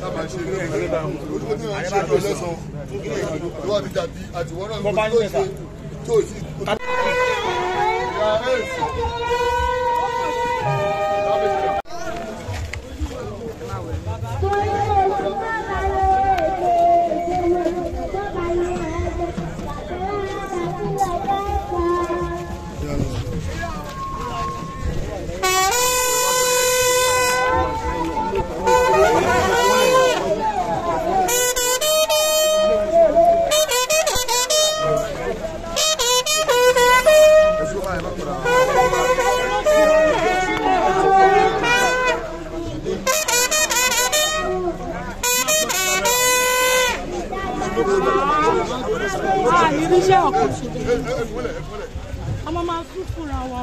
tó bá ń sẹ́ta. Parabéns! iṣẹ́ ọkọ̀ ṣe ọmọ máa fún fúnra wa.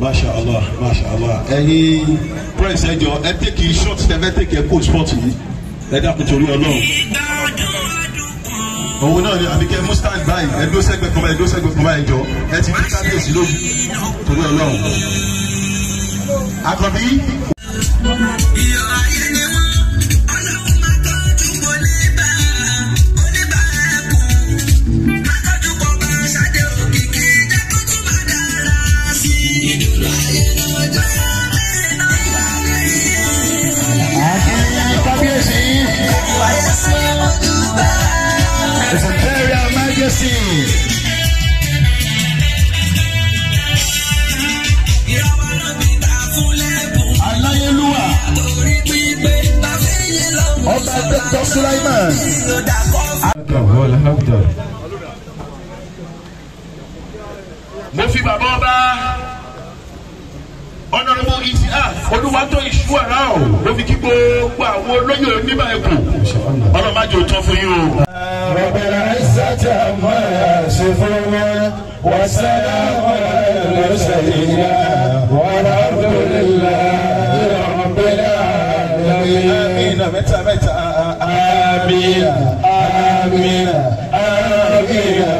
masha allah masha allah ẹyin press ẹjọ ẹ tẹkì short tẹ fẹ tẹkì ẹ kó sport yìí ẹ dákun torí Ọlọ́run òun náà ni àbíkẹ́ mustang báyìí ẹ dó sẹ́gbẹ̀ẹ́ kan báyìí ẹ dó sẹ́gbẹ̀ẹ́ kan báyìí jọ ẹ ti fi kábíyèsí lójú torí Ọlọ́run àkànbí. Music. Aláyélúwà. Ọba Dr. Sulaiman. Mo fi bàbá ọba Honourable Isiah Olúwató Ìṣúwàrà o. Mo fi kí gbogbo àwọn olóyè onímọ̀ ẹ̀kọ́. Ọlọ́mọ àjò tán fún yín o. واسفون وسلام على المرسلين والحمد لله رب العالمين امين متى متى امين امين امين, آمين.